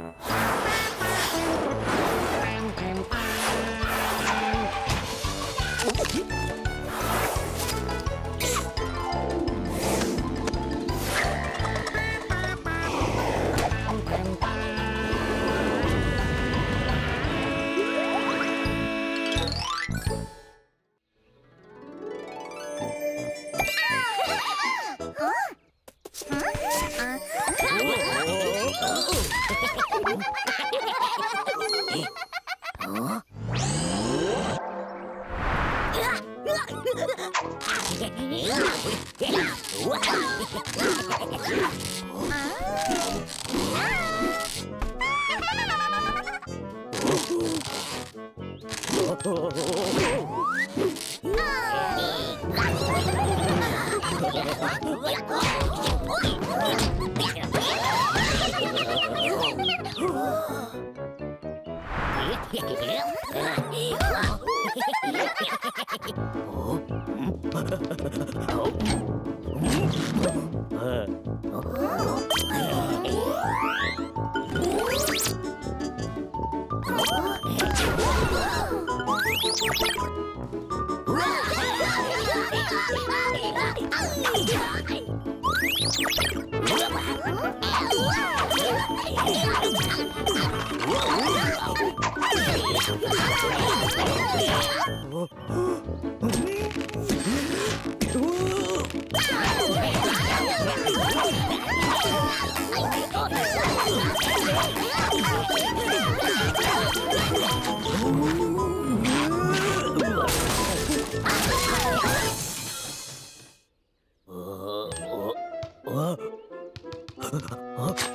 嗯。Yeah. Oh. あ っ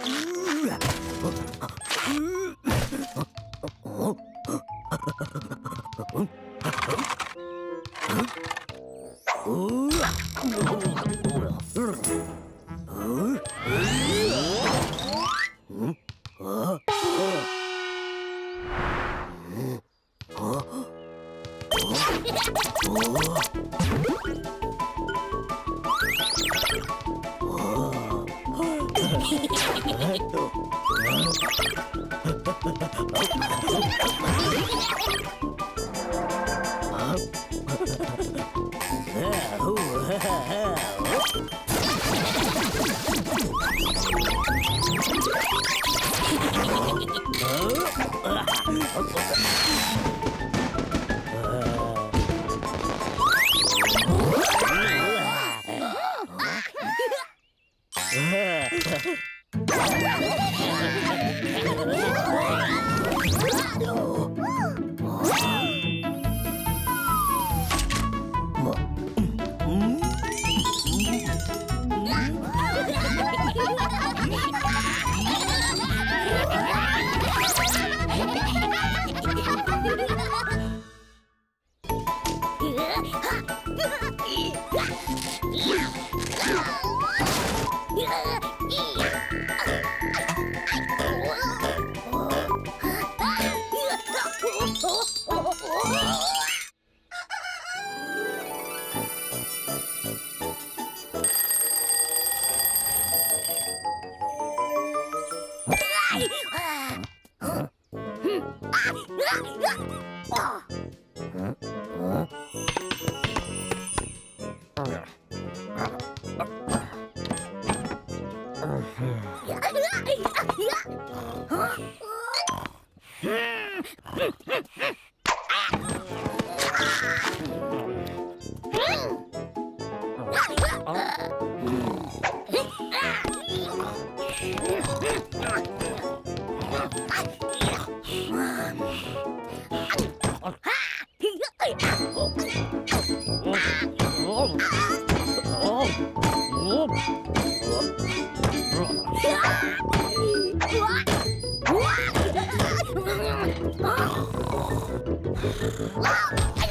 Whoa!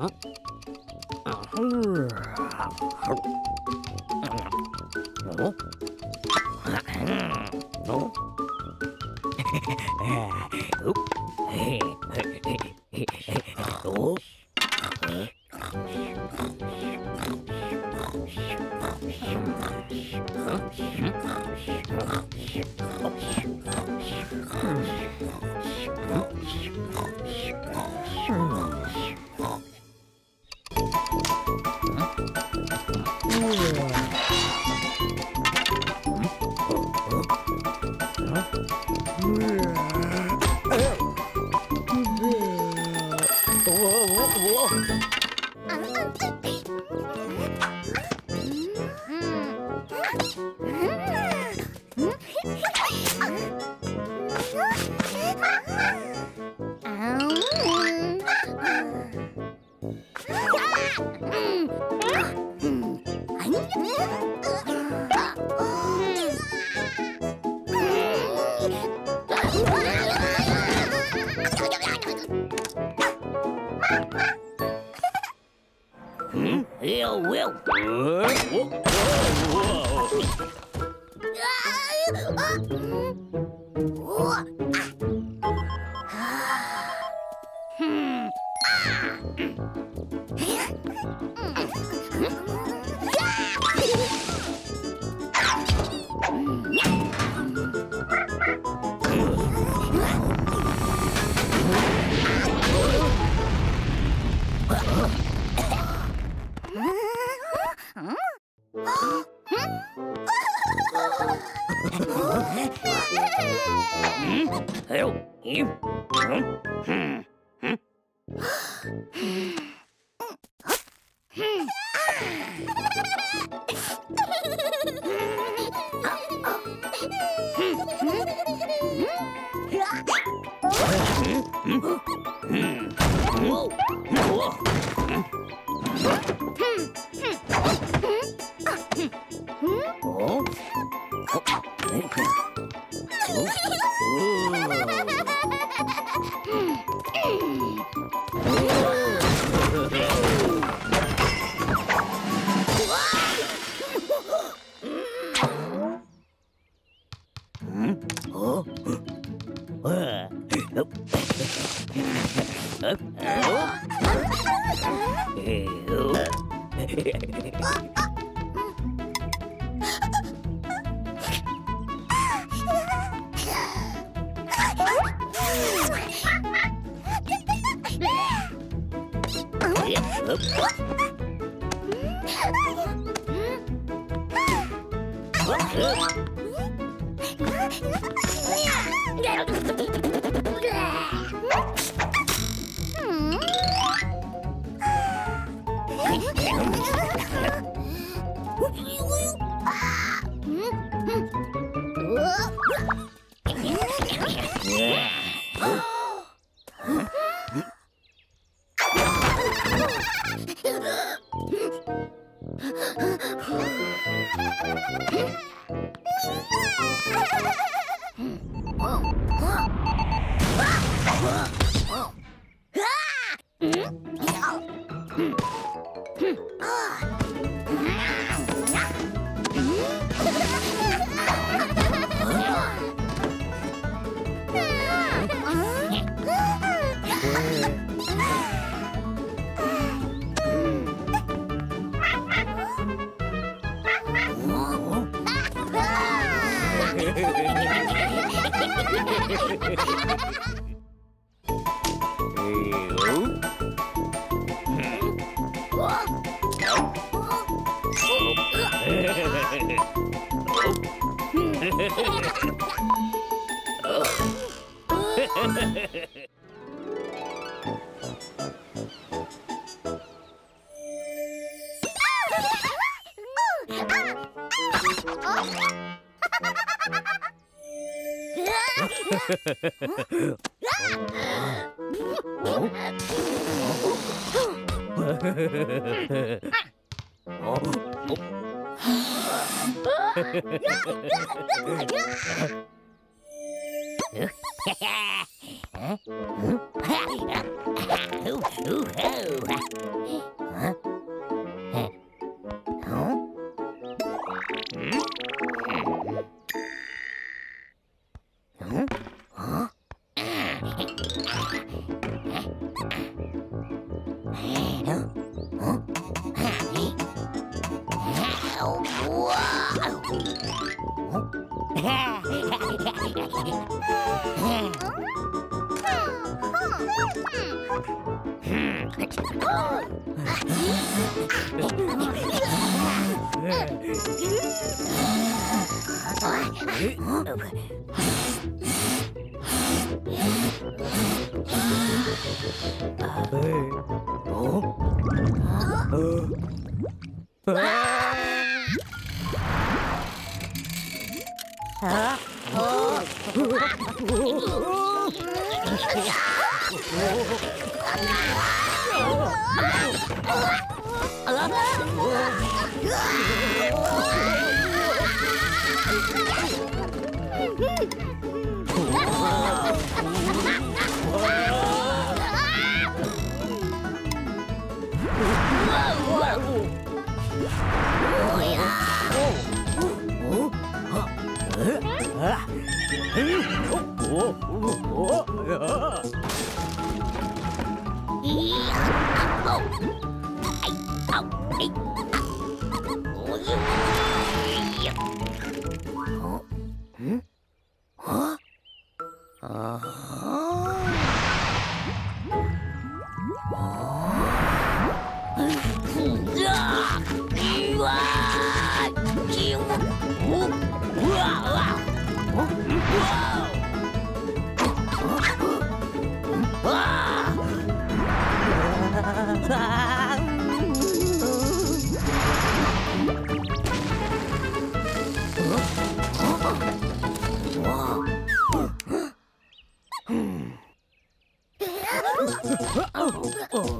Uh-huh. Yeah, will. Uh. Oh? Oh. Huh? Mm-hmm. Oh! Oh.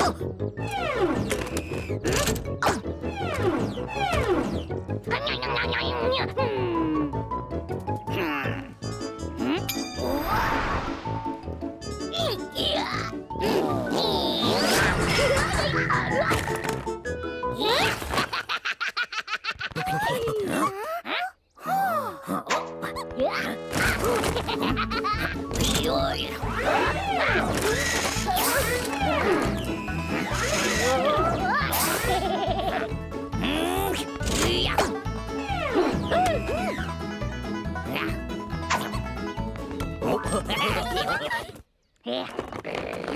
Oh! Yeah.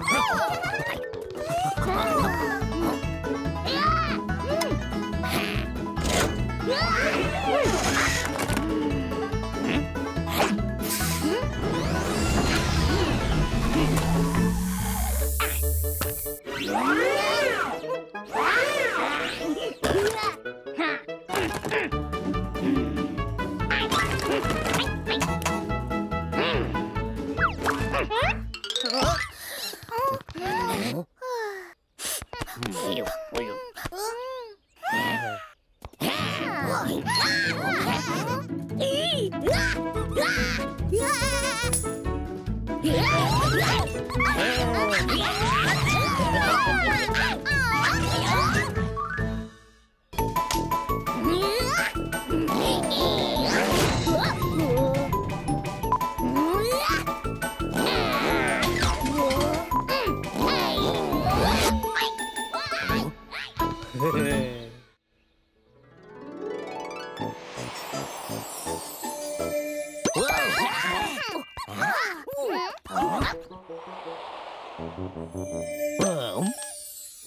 Oh, no! Yeah! Eu.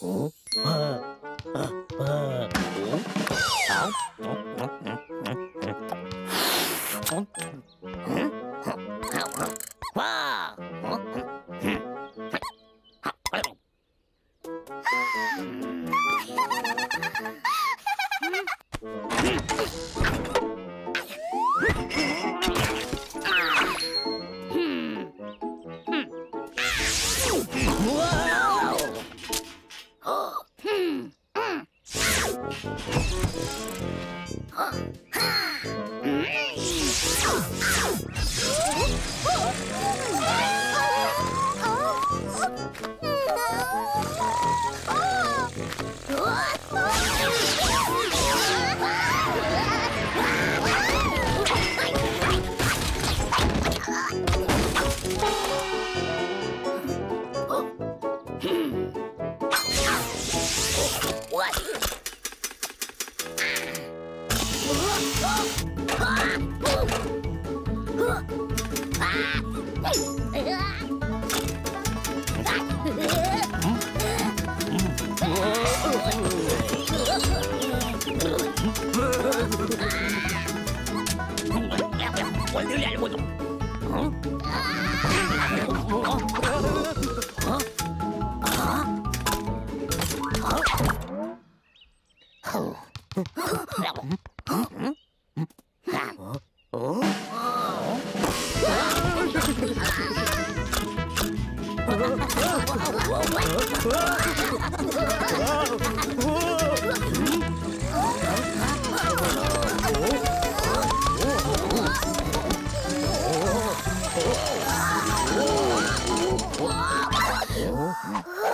Eu. Hum.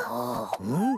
어? 응?